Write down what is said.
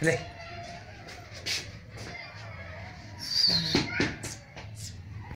来，